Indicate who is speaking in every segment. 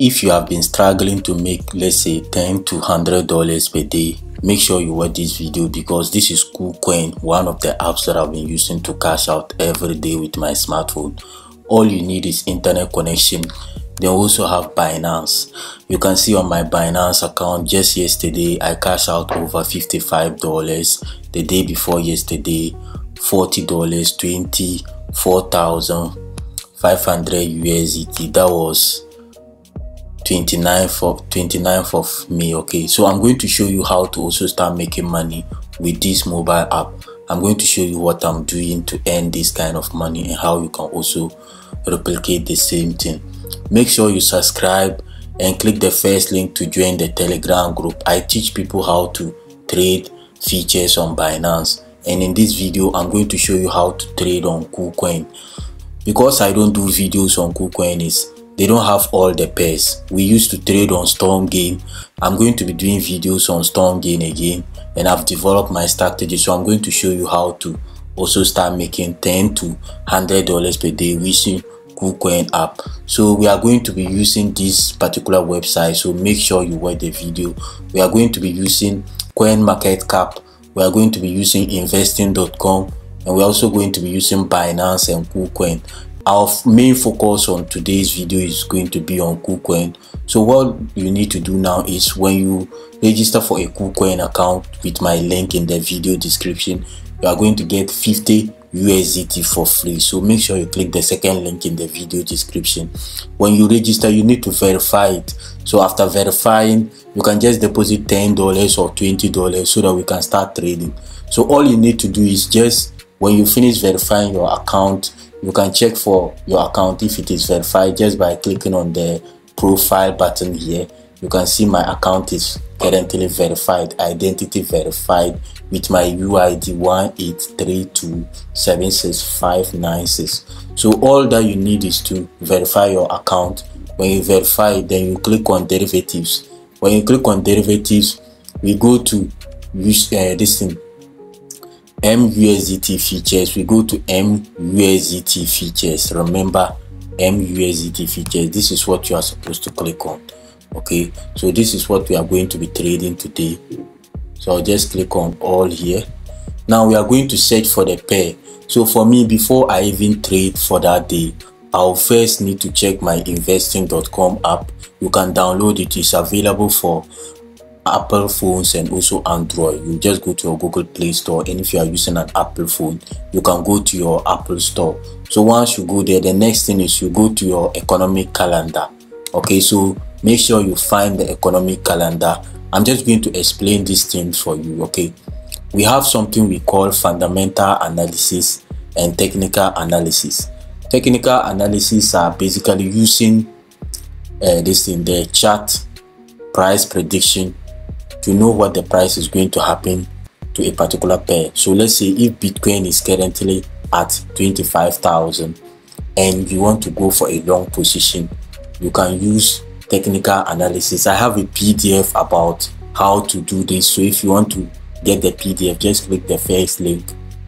Speaker 1: if you have been struggling to make let's say 10 to 100 dollars per day make sure you watch this video because this is KuCoin one of the apps that I've been using to cash out every day with my smartphone. All you need is internet connection. They also have Binance. You can see on my Binance account just yesterday I cashed out over 55 dollars. The day before yesterday 40 dollars 20 4,500 USDT that was 29th of 29th of May okay? So I'm going to show you how to also start making money with this mobile app. I'm going to show you what I'm doing to earn this kind of money and how you can also replicate the same thing. Make sure you subscribe and click the first link to join the telegram group. I teach people how to trade features on Binance. And in this video I'm going to show you how to trade on KuCoin. Because I don't do videos on KuCoin is they don't have all the pairs. We used to trade on StormGain i'm going to be doing videos on StormGain again and i've developed my strategy so i'm going to show you how to also start making 10 to 100 dollars per day using KuCoin app. So we are going to be using this particular website so make sure you watch the video. We are going to be using coin market cap. We are going to be using investing.com and we're also going to be using binance and KuCoin our main focus on today's video is going to be on KuCoin. So what you need to do now is when you register for a KuCoin account with my link in the video description, you are going to get 50 USDT for free. So make sure you click the second link in the video description. When you register, you need to verify it. So after verifying, you can just deposit $10 or $20 so that we can start trading. So all you need to do is just when you finish verifying your account, you can check for your account if it is verified just by clicking on the profile button here. You can see my account is currently verified identity verified with my uid 183276596 so all that you need is to verify your account. When you verify then you click on derivatives. When you click on derivatives we go to use uh, this thing MUSDT features, we go to MUSDT features. Remember MUSDT features. This is what you are supposed to click on. Okay, so this is what we are going to be trading today. So I'll just click on all here. Now we are going to search for the pair. So for me, before I even trade for that day, I'll first need to check my investing.com app. You can download it. It's available for Apple phones and also Android. You just go to your Google Play Store and if you are using an Apple phone, you can go to your Apple Store. So once you go there, the next thing is you go to your economic calendar. Okay, so make sure you find the economic calendar. I'm just going to explain these things for you, okay? We have something we call fundamental analysis and technical analysis. Technical analysis are basically using uh, this in the chart price prediction to know what the price is going to happen to a particular pair. So let's say if Bitcoin is currently at 25,000 and you want to go for a long position, you can use technical analysis. I have a PDF about how to do this. So if you want to get the PDF, just click the first link,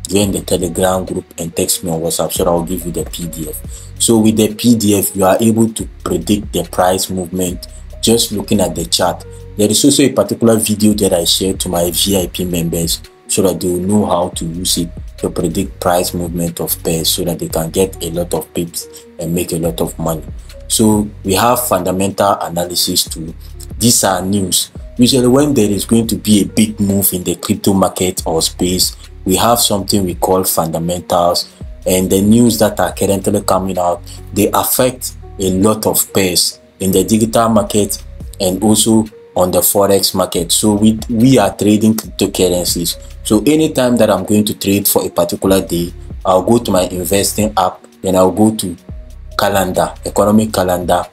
Speaker 1: join the Telegram group and text me on WhatsApp so I'll give you the PDF. So with the PDF, you are able to predict the price movement just looking at the chart there is also a particular video that I share to my VIP members so that they will know how to use it to predict price movement of pairs so that they can get a lot of pips and make a lot of money. So we have fundamental analysis too. These are news. Usually when there is going to be a big move in the crypto market or space, we have something we call fundamentals and the news that are currently coming out, they affect a lot of pairs in the digital market and also on the forex market. So we we are trading cryptocurrencies. So anytime that i'm going to trade for a particular day i'll go to my investing app then i'll go to calendar economic calendar.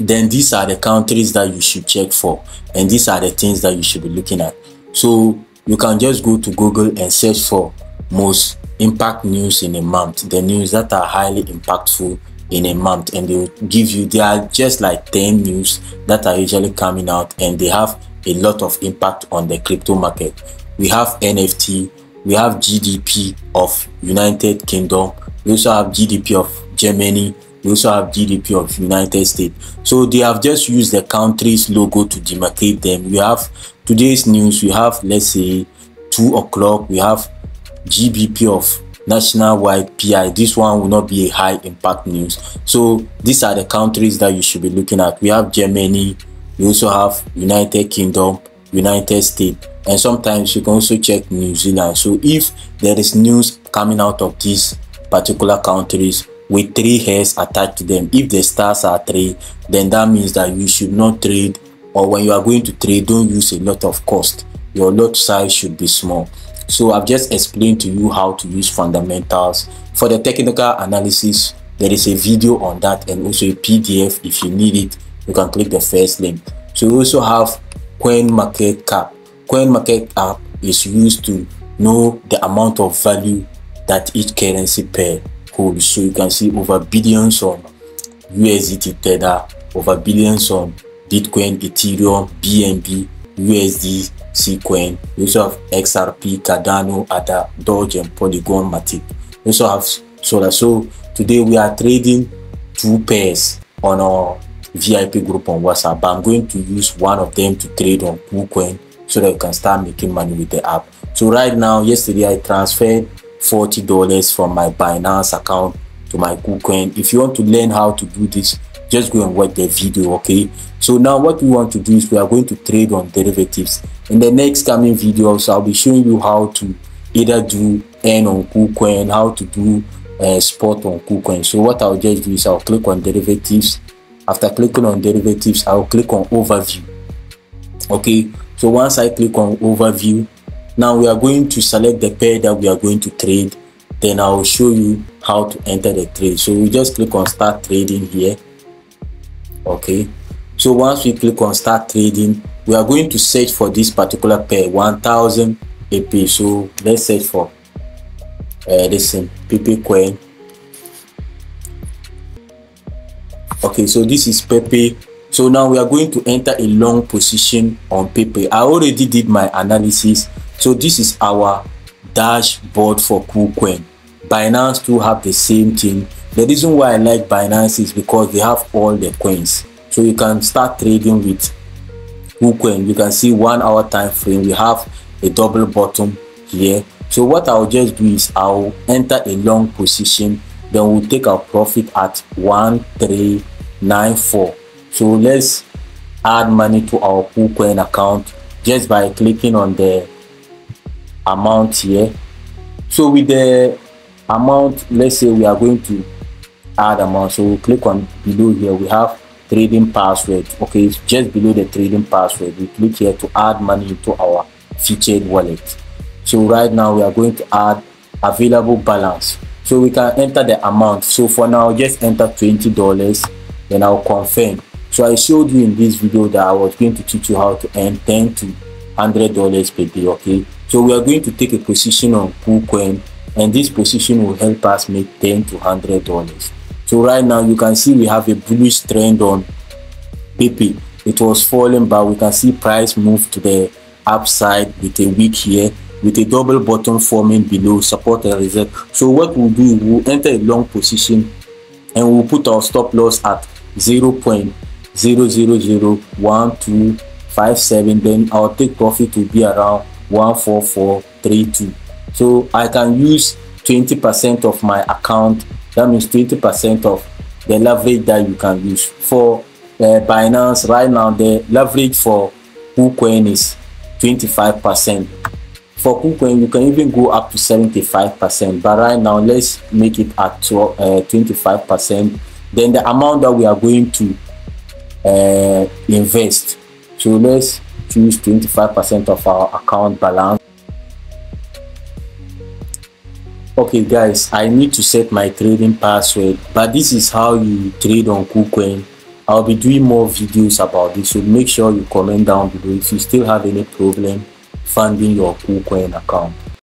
Speaker 1: Then these are the countries that you should check for and these are the things that you should be looking at. So you can just go to google and search for most impact news in a month the news that are highly impactful in a month and they will give you they are just like 10 news that are usually coming out and they have a lot of impact on the crypto market. We have nfp we have gdp of united kingdom we also have gdp of germany we also have gdp of united states. So they have just used the country's logo to demarcate them. We have today's news we have let's say two o'clock we have gbp of national wide pi this one will not be a high impact news. So these are the countries that you should be looking at. We have germany we also have united kingdom united states and sometimes you can also check new zealand. So if there is news coming out of these particular countries with three hairs attached to them if the stars are three then that means that you should not trade or when you are going to trade don't use a lot of cost. Your lot size should be small so i've just explained to you how to use fundamentals. For the technical analysis there is a video on that and also a pdf if you need it. You can click the first link. So we also have coin market cap. Coin market cap is used to know the amount of value that each currency pair holds. So you can see over billions on usdt tether over billions on bitcoin ethereum bnb usd Sequin. We also have XRP, Cardano, ADA, Doge, and Polygon Matic. We also have Solar. So today we are trading two pairs on our VIP group on WhatsApp. But I'm going to use one of them to trade on KuCoin so that you can start making money with the app. So right now, yesterday I transferred $40 from my Binance account to my KuCoin. If you want to learn how to do this, just go and watch the video, okay? So now what we want to do is we are going to trade on derivatives. In the next coming videos, I'll be showing you how to either do N on KuCoin, how to do uh, spot on KuCoin. So what I'll just do is I'll click on derivatives. After clicking on derivatives, I'll click on overview. Okay, so once I click on overview, now we are going to select the pair that we are going to trade. Then I'll show you how to enter the trade. So we just click on start trading here. Okay, so once we click on start trading, we are going to search for this particular pair 1000 ap so let's search for uh, listen pepe coin. Okay. So this is pepe so now we are going to enter a long position on pepe i already did my analysis. So this is our dashboard for KuCoin. Binance too have the same thing the reason why i like binance is because they have all the coins so you can start trading with KuCoin, you can see one hour time frame. We have a double bottom here. So what I'll just do is I'll enter a long position. Then we'll take our profit at 1394. So let's add money to our KuCoin account just by clicking on the amount here. So with the amount, let's say we are going to add amount. So we'll click on below here. We have trading password. Okay it's just below the trading password. We click here to add money into our featured wallet. So right now we are going to add available balance. So we can enter the amount. So for now just enter 20 dollars. Then i'll confirm. So i showed you in this video that i was going to teach you how to earn 10 to 100 dollars per day. Okay so we are going to take a position on KuCoin and this position will help us make 10 to 100 dollars. So right now you can see we have a bullish trend on BP It was falling, but we can see price move to the upside with a wick here with a double bottom forming below support and resist. So what we'll do, we'll enter a long position and we'll put our stop loss at 0 0.0001257 then our take profit will be around 14432 so i can use 20 percent of my account. That means 20 percent of the leverage that you can use for uh, binance. Right now the leverage for KuCoin is 25 percent. For KuCoin you can even go up to 75 percent. But right now let's make it at 25 uh, percent. Then the amount that we are going to uh, invest. So let's choose 25 percent of our account balance okay guys i need to set my trading password but this is how you trade on KuCoin. I'll be doing more videos about this so make sure you comment down below if you still have any problem funding your KuCoin account